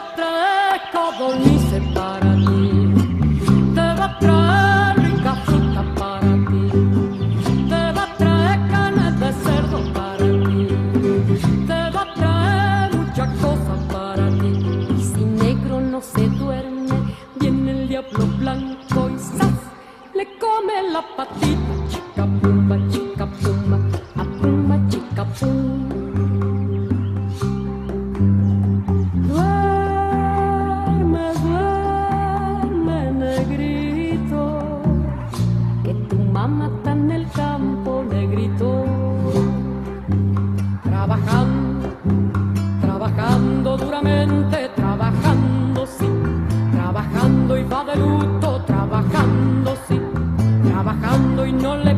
Te va a traer codornices para ti, te va a traer ricasitas para ti, te va a traer canes de cerdo para ti, te va a traer muchas cosas para ti. Y si negro no se duerme, viene el diablo blanco y le come la patita, chica. mata en el campo, negrito. Trabajando, trabajando duramente, trabajando, sí. Trabajando y va de luto, trabajando, sí. Trabajando y no le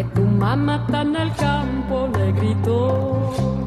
que tu mamá tan al campo le gritó.